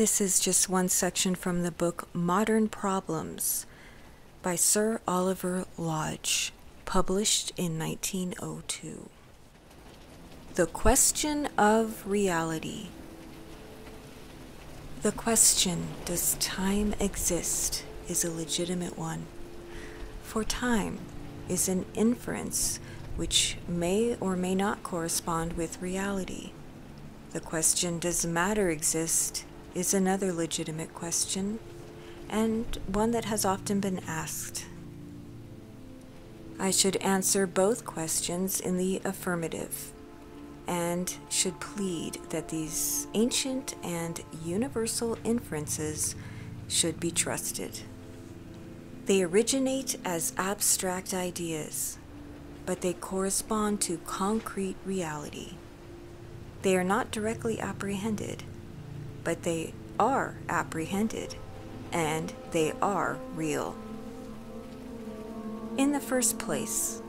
This is just one section from the book Modern Problems by Sir Oliver Lodge, published in 1902. The Question of Reality. The question, does time exist, is a legitimate one. For time is an inference which may or may not correspond with reality. The question, does matter exist, is another legitimate question, and one that has often been asked. I should answer both questions in the affirmative, and should plead that these ancient and universal inferences should be trusted. They originate as abstract ideas, but they correspond to concrete reality. They are not directly apprehended, but they are apprehended and they are real. In the first place,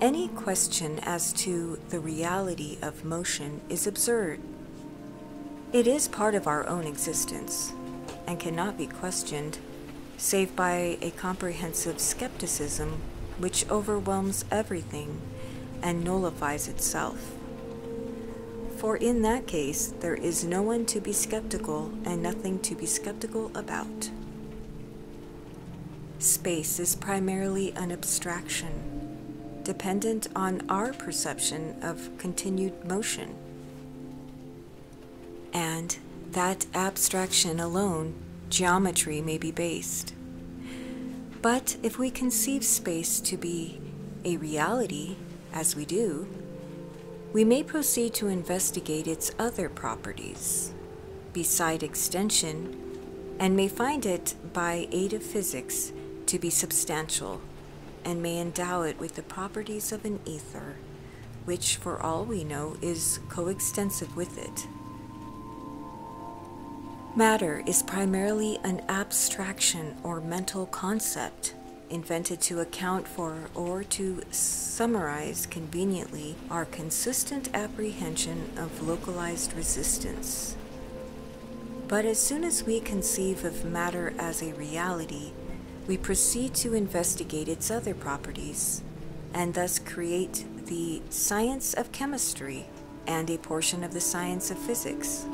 any question as to the reality of motion is absurd. It is part of our own existence and cannot be questioned save by a comprehensive skepticism which overwhelms everything and nullifies itself. For in that case, there is no one to be skeptical and nothing to be skeptical about. Space is primarily an abstraction, dependent on our perception of continued motion. And that abstraction alone, geometry may be based. But if we conceive space to be a reality, as we do, we may proceed to investigate its other properties, beside extension, and may find it, by aid of physics, to be substantial, and may endow it with the properties of an ether, which, for all we know, is coextensive with it. Matter is primarily an abstraction or mental concept invented to account for or to summarize conveniently our consistent apprehension of localized resistance. But as soon as we conceive of matter as a reality, we proceed to investigate its other properties, and thus create the science of chemistry and a portion of the science of physics.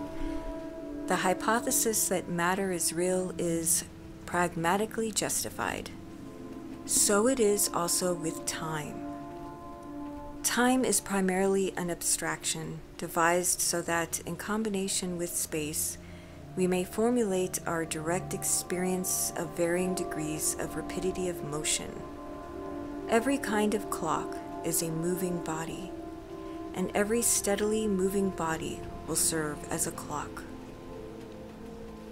The hypothesis that matter is real is pragmatically justified. So it is also with time. Time is primarily an abstraction devised so that, in combination with space, we may formulate our direct experience of varying degrees of rapidity of motion. Every kind of clock is a moving body, and every steadily moving body will serve as a clock.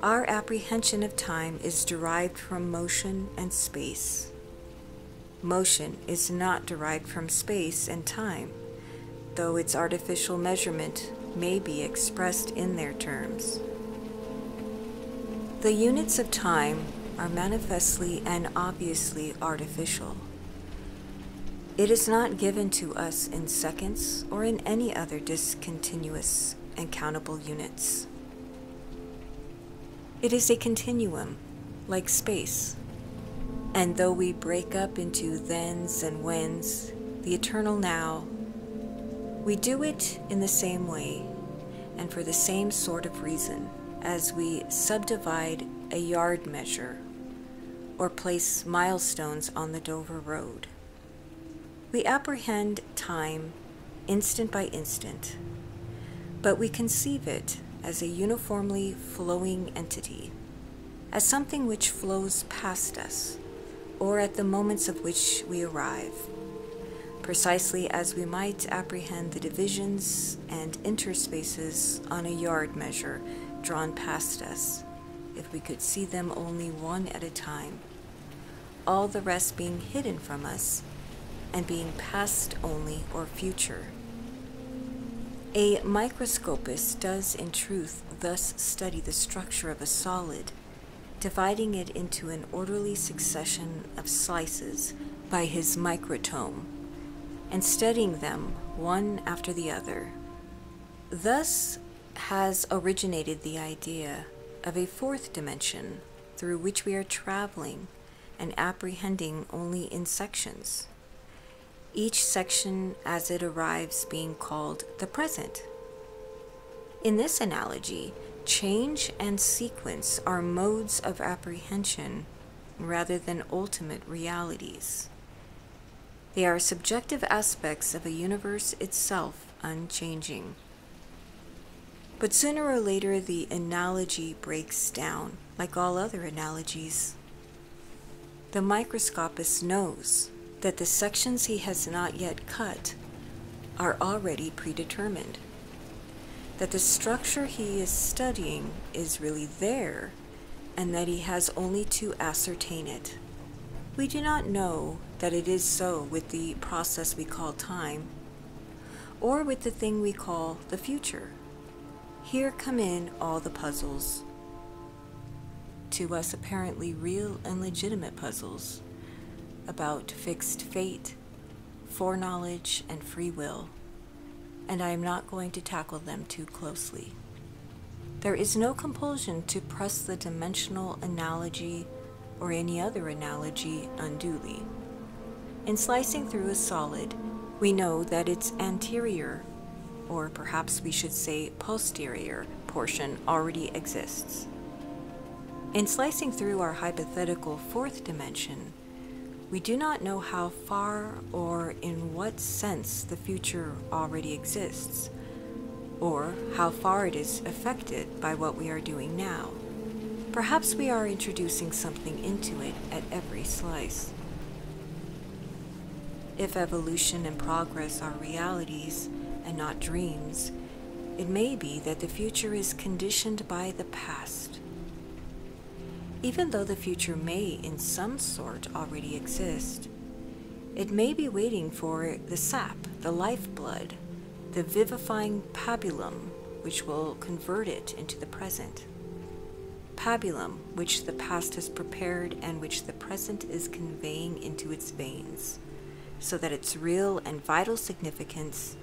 Our apprehension of time is derived from motion and space. Motion is not derived from space and time, though its artificial measurement may be expressed in their terms. The units of time are manifestly and obviously artificial. It is not given to us in seconds or in any other discontinuous and countable units. It is a continuum, like space and though we break up into thens and whens, the eternal now, we do it in the same way and for the same sort of reason as we subdivide a yard measure or place milestones on the Dover Road. We apprehend time instant by instant, but we conceive it as a uniformly flowing entity, as something which flows past us or at the moments of which we arrive, precisely as we might apprehend the divisions and interspaces on a yard measure drawn past us, if we could see them only one at a time, all the rest being hidden from us and being past only or future. A microscopist does in truth thus study the structure of a solid dividing it into an orderly succession of slices by his microtome, and studying them one after the other. Thus has originated the idea of a fourth dimension through which we are traveling and apprehending only in sections, each section as it arrives being called the present. In this analogy, change and sequence are modes of apprehension rather than ultimate realities. They are subjective aspects of a universe itself unchanging. But sooner or later, the analogy breaks down, like all other analogies. The microscopist knows that the sections he has not yet cut are already predetermined, that the structure he is studying is really there, and that he has only to ascertain it. We do not know that it is so with the process we call time, or with the thing we call the future. Here come in all the puzzles. To us, apparently real and legitimate puzzles about fixed fate, foreknowledge, and free will, and I am not going to tackle them too closely. There is no compulsion to press the dimensional analogy or any other analogy unduly. In slicing through a solid, we know that its anterior or perhaps we should say posterior, portion already exists. In slicing through our hypothetical fourth dimension, we do not know how far or in what sense the future already exists, or how far it is affected by what we are doing now. Perhaps we are introducing something into it at every slice. If evolution and progress are realities, and not dreams, it may be that the future is conditioned by the past. Even though the future may, in some sort, already exist, it may be waiting for the sap, the lifeblood, the vivifying pabulum, which will convert it into the present. Pabulum, which the past has prepared and which the present is conveying into its veins, so that its real and vital significance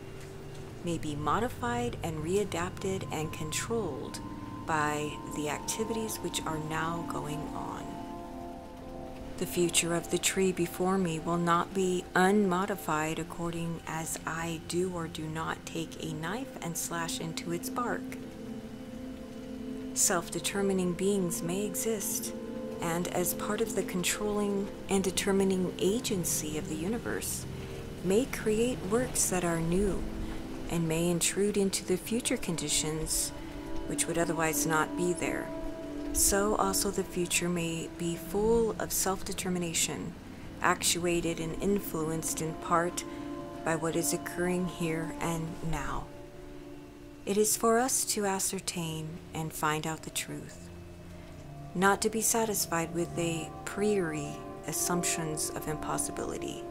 may be modified and readapted and controlled by the activities which are now going on. The future of the tree before me will not be unmodified according as I do or do not take a knife and slash into its bark. Self determining beings may exist, and as part of the controlling and determining agency of the universe, may create works that are new and may intrude into the future conditions which would otherwise not be there. So also the future may be full of self determination, actuated and influenced in part by what is occurring here and now. It is for us to ascertain and find out the truth, not to be satisfied with a priori assumptions of impossibility.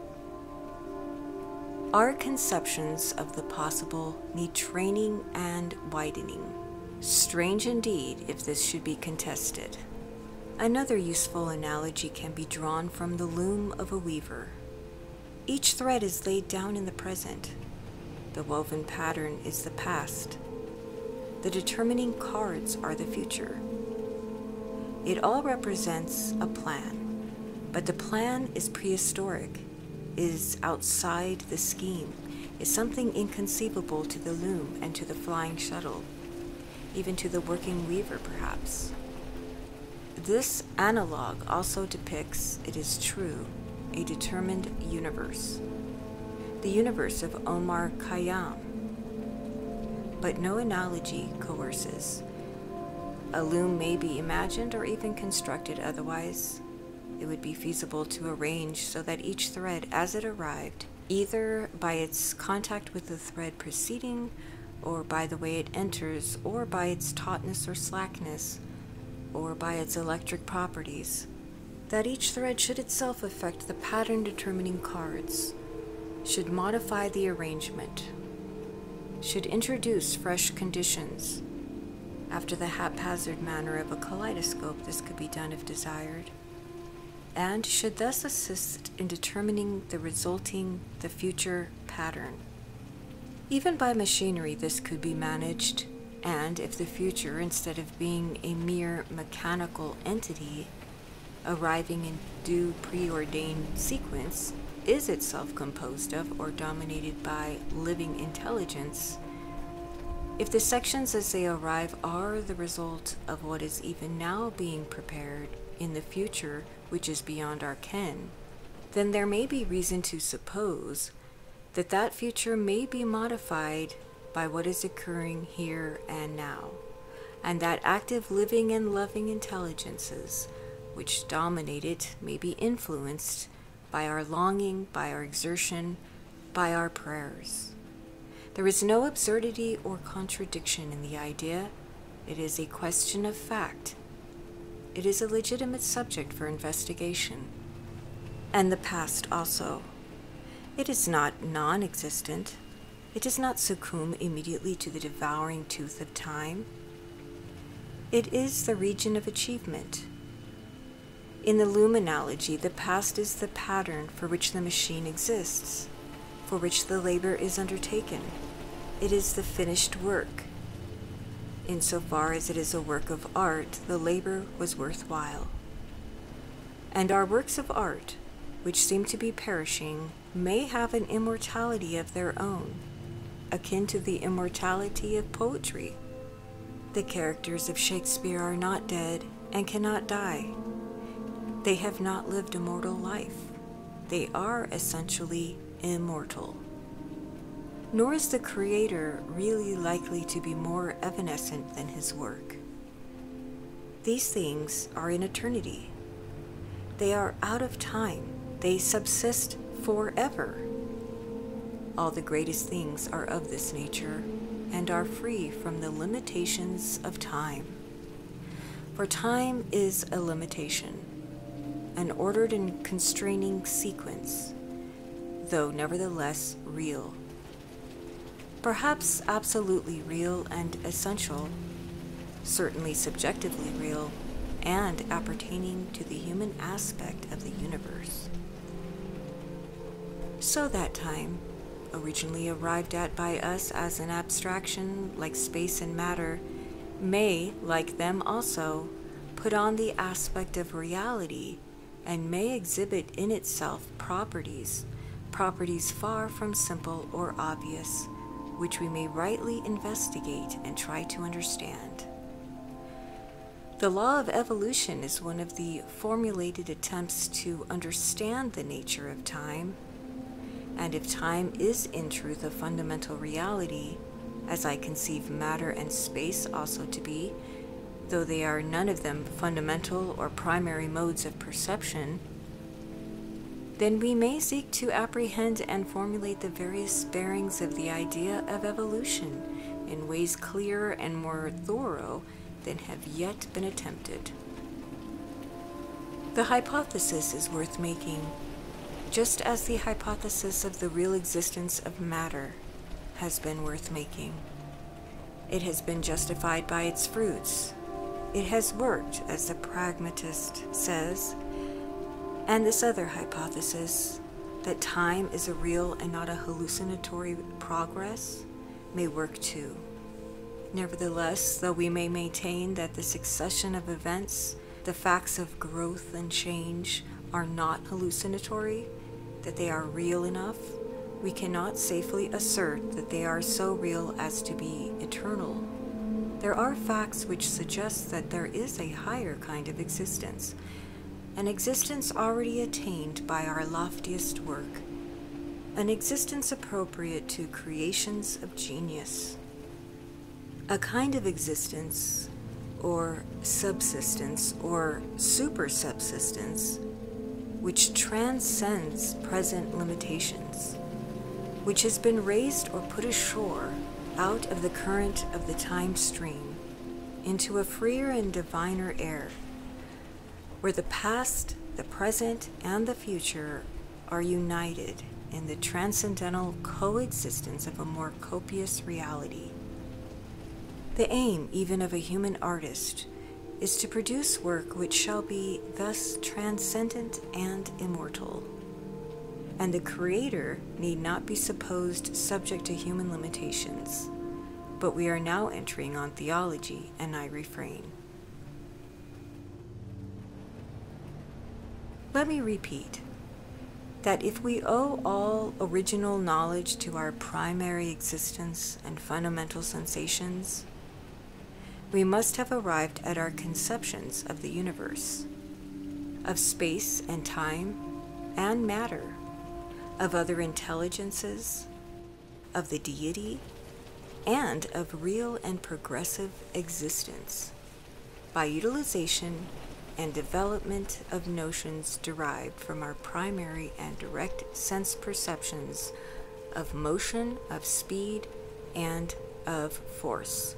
Our conceptions of the possible need training and widening. Strange indeed if this should be contested. Another useful analogy can be drawn from the loom of a weaver. Each thread is laid down in the present. The woven pattern is the past. The determining cards are the future. It all represents a plan, but the plan is prehistoric is outside the scheme, is something inconceivable to the loom and to the flying shuttle, even to the working weaver, perhaps. This analog also depicts, it is true, a determined universe, the universe of Omar Khayyam. But no analogy coerces. A loom may be imagined or even constructed otherwise, it would be feasible to arrange so that each thread, as it arrived, either by its contact with the thread preceding, or by the way it enters, or by its tautness or slackness, or by its electric properties, that each thread should itself affect the pattern determining cards, should modify the arrangement, should introduce fresh conditions. After the haphazard manner of a kaleidoscope, this could be done if desired and should thus assist in determining the resulting, the future pattern. Even by machinery, this could be managed, And if the future, instead of being a mere mechanical entity arriving in due preordained sequence, is itself composed of or dominated by living intelligence, if the sections as they arrive are the result of what is even now being prepared in the future, which is beyond our ken, then there may be reason to suppose that that future may be modified by what is occurring here and now, and that active living and loving intelligences which dominate it may be influenced by our longing, by our exertion, by our prayers. There is no absurdity or contradiction in the idea. It is a question of fact. It is a legitimate subject for investigation. And the past also. It is not non existent. It does not succumb immediately to the devouring tooth of time. It is the region of achievement. In the loom analogy, the past is the pattern for which the machine exists for which the labor is undertaken. It is the finished work. Insofar as it is a work of art, the labor was worthwhile. And our works of art, which seem to be perishing, may have an immortality of their own, akin to the immortality of poetry. The characters of Shakespeare are not dead and cannot die. They have not lived a mortal life. They are essentially immortal. Nor is the Creator really likely to be more evanescent than his work. These things are in eternity. They are out of time. They subsist forever. All the greatest things are of this nature and are free from the limitations of time. For time is a limitation, an ordered and constraining sequence though nevertheless real. Perhaps absolutely real and essential, certainly subjectively real, and appertaining to the human aspect of the universe. So that time, originally arrived at by us as an abstraction like space and matter, may, like them also, put on the aspect of reality and may exhibit in itself properties properties far from simple or obvious, which we may rightly investigate and try to understand. The law of evolution is one of the formulated attempts to understand the nature of time, and if time is in truth a fundamental reality, as I conceive matter and space also to be, though they are none of them fundamental or primary modes of perception, then we may seek to apprehend and formulate the various bearings of the idea of evolution in ways clearer and more thorough than have yet been attempted. The hypothesis is worth making, just as the hypothesis of the real existence of matter has been worth making. It has been justified by its fruits. It has worked, as the pragmatist says, and this other hypothesis, that time is a real and not a hallucinatory progress, may work too. Nevertheless, though we may maintain that the succession of events, the facts of growth and change, are not hallucinatory, that they are real enough, we cannot safely assert that they are so real as to be eternal. There are facts which suggest that there is a higher kind of existence, an existence already attained by our loftiest work, an existence appropriate to creations of genius, a kind of existence, or subsistence, or super subsistence, which transcends present limitations, which has been raised or put ashore out of the current of the time stream into a freer and diviner air where the past, the present, and the future are united in the transcendental coexistence of a more copious reality. The aim, even of a human artist, is to produce work which shall be thus transcendent and immortal. And the Creator need not be supposed subject to human limitations, but we are now entering on theology, and I refrain. Let me repeat that if we owe all original knowledge to our primary existence and fundamental sensations, we must have arrived at our conceptions of the universe, of space and time and matter, of other intelligences, of the deity, and of real and progressive existence by utilization and development of notions derived from our primary and direct sense perceptions of motion, of speed, and of force.